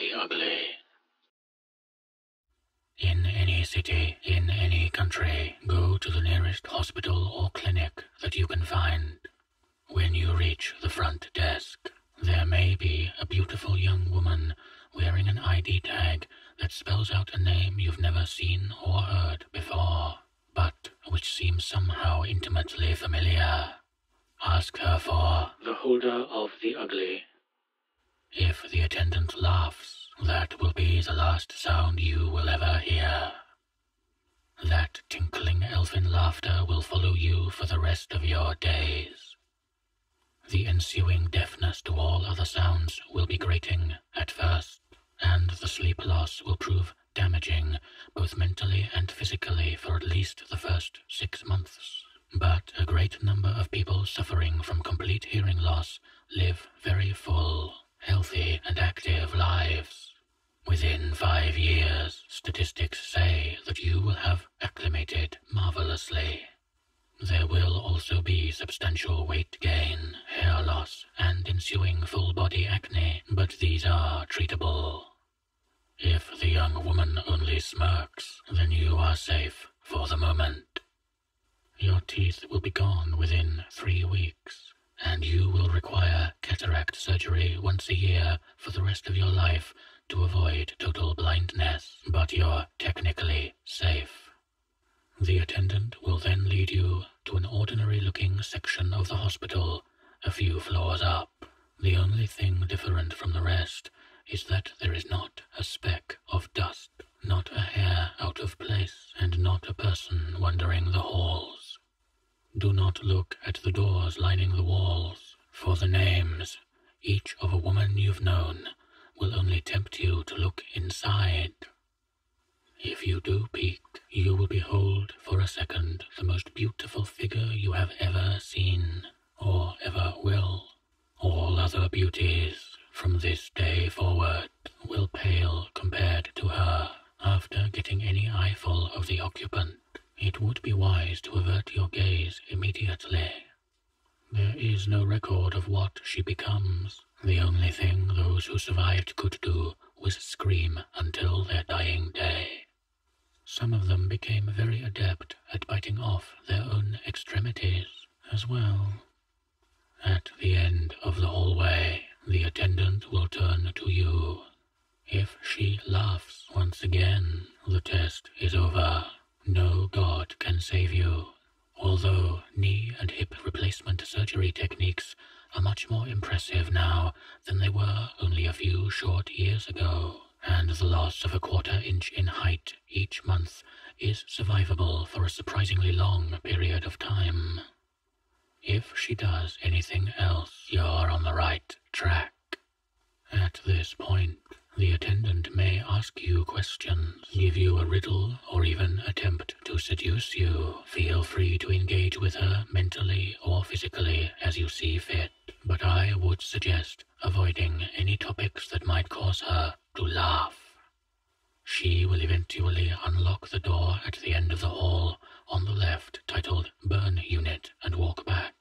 the ugly. In any city, in any country, go to the nearest hospital or clinic that you can find. When you reach the front desk, there may be a beautiful young woman wearing an ID tag that spells out a name you've never seen or heard before, but which seems somehow intimately familiar. Ask her for the holder of the ugly. If the attendant laughs, that will be the last sound you will ever hear. That tinkling elfin laughter will follow you for the rest of your days. The ensuing deafness to all other sounds will be grating at first, and the sleep loss will prove damaging both mentally and physically for at least the first six months. But a great number of people suffering from complete hearing loss live very full, healthy, and active lives. Within five years, statistics say that you will have acclimated marvelously. There will also be substantial weight gain, hair loss, and ensuing full body acne, but these are treatable. If the young woman only smirks, then you are safe for the moment. Your teeth will be gone within three weeks, and you will require cataract surgery once a year for the rest of your life to avoid total blindness, but you're technically safe. The attendant will then lead you to an ordinary looking section of the hospital a few floors up. The only thing different from the rest is that there is not a speck of dust, not a hair out of place, and not a person wandering the halls. Do not look at the doors lining the walls, for the names, each of a woman you've known, will only tempt you to look inside. If you do peek, you will behold for a second the most beautiful figure you have ever seen, or ever will. All other beauties, from this day forward, will pale compared to her. After getting any eyeful of the occupant, it would be wise to avert your gaze immediately. There is no record of what she becomes. The only thing those who survived could do was scream until their dying day. Some of them became very adept at biting off their own extremities as well. At the end of the hallway, the attendant will turn to you. If she laughs once again, the test is over. No god can save you. Although knee and hip replacement surgery techniques are much more impressive now than they were only a few short years ago, and the loss of a quarter inch in height each month is survivable for a surprisingly long period of time. If she does anything else, you're on the right track. At this point, the attendant may ask you questions, give you a riddle, or even attempt to seduce you. Feel free to engage with her mentally or physically as you see fit, but I would suggest avoiding any topics that might cause her to laugh. She will eventually unlock the door at the end of the hall on the left titled Burn Unit and walk back.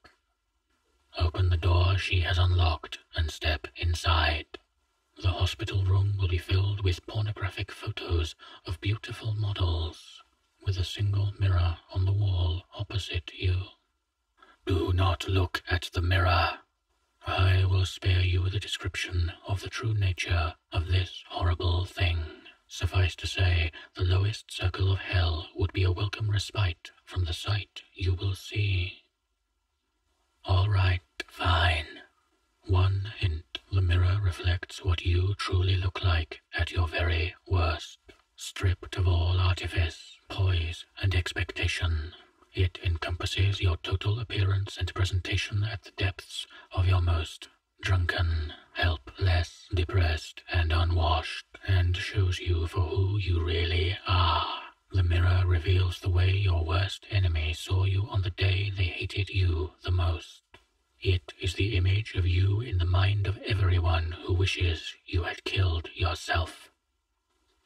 Open the door she has unlocked and step inside. The hospital room will be filled with pornographic photos of beautiful models, with a single mirror on the wall opposite you. Do not look at the mirror. I will spare you the description of the true nature of this horrible thing. Suffice to say, the lowest circle of hell would be a welcome respite from the sight you will see. All right, reflects what you truly look like at your very worst. Stripped of all artifice, poise, and expectation, it encompasses your total appearance and presentation at the depths of your most drunken, helpless, depressed, and unwashed, and shows you for who you really are. The mirror reveals the way your worst enemy saw you on the day they hated you the most. It is the image of you in the mind of everyone who wishes you had killed yourself.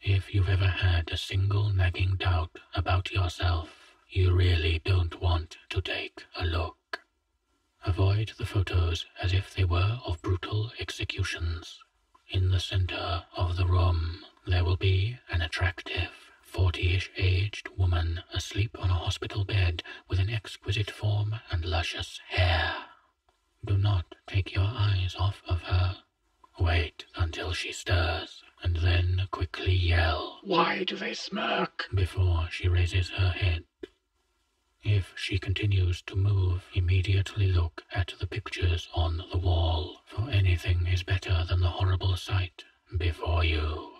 If you've ever had a single nagging doubt about yourself, you really don't want to take a look. Avoid the photos as if they were of brutal executions. In the center of the room, there will be an attractive, forty-ish aged woman asleep on a hospital bed with an exquisite form and luscious hair. Do not take your eyes off of her. Wait until she stirs, and then quickly yell, Why do they smirk? before she raises her head. If she continues to move, immediately look at the pictures on the wall, for anything is better than the horrible sight before you.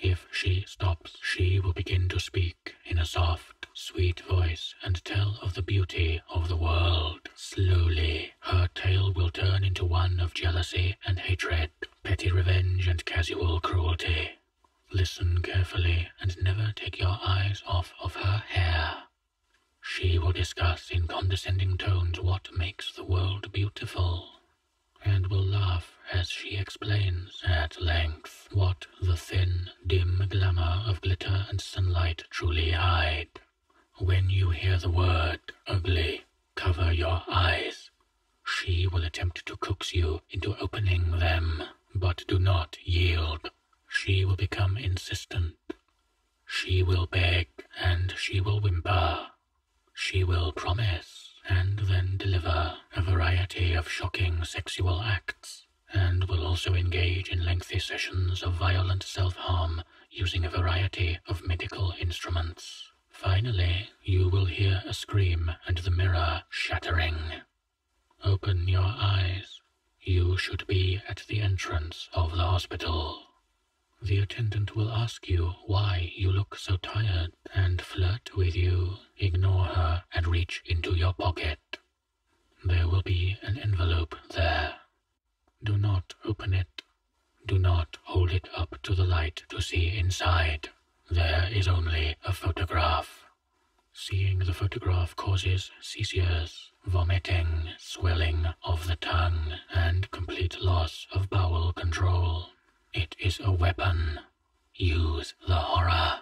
If she stops, she will begin to speak in a soft, sweet voice and tell of the beauty of the world. Slowly, her tale will turn into one of jealousy and hatred, petty revenge and casual cruelty. Listen carefully and never take your eyes off of her hair. She will discuss in condescending tones what makes the world beautiful, and will laugh as she explains at length what the thin, dim glamour of glitter and sunlight truly hide. When you hear the word ugly, cover your eyes. She will attempt to coax you into opening them, but do not yield. She will become insistent. She will beg and she will whimper. She will promise and then deliver a variety of shocking sexual acts, and will also engage in lengthy sessions of violent self harm using a variety of medical instruments. Finally, you will hear a scream and the mirror shattering. Open your eyes. You should be at the entrance of the hospital. The attendant will ask you why you look so tired and flirt with you. Ignore her and reach into your pocket. There will be an envelope there. Do not open it. Do not hold it up to the light to see inside. There is only a photograph. Seeing the photograph causes seizures, vomiting, swelling of the tongue, and complete loss of bowel control. Is a weapon. Use the horror.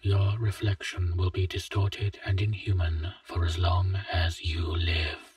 Your reflection will be distorted and inhuman for as long as you live.